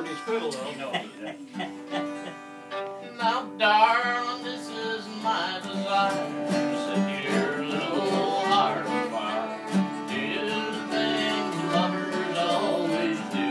from his fiddle, though. No, now, darling, this is my desire. Set little heart. Do the things lovers always do.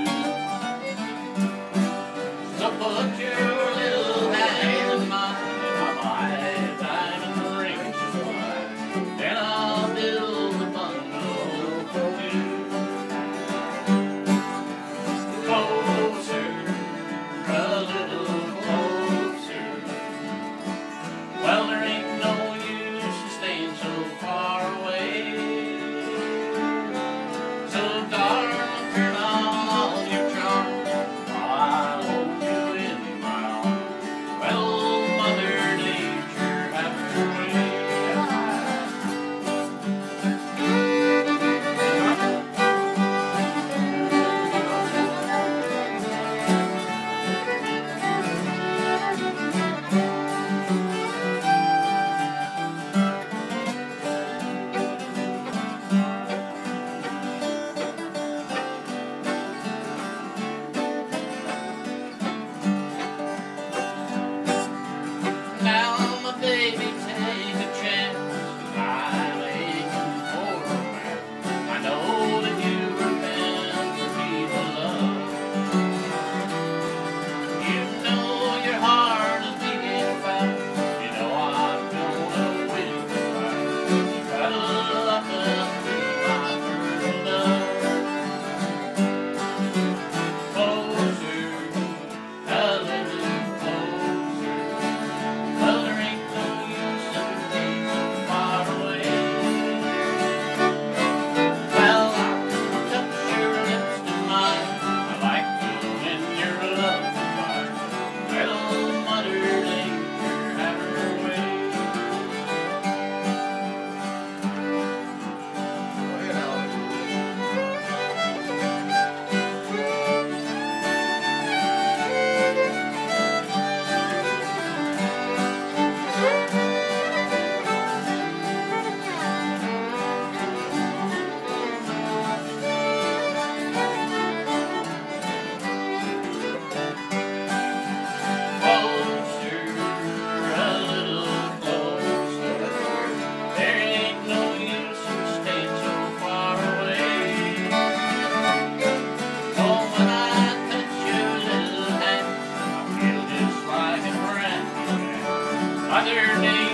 Mother Nature.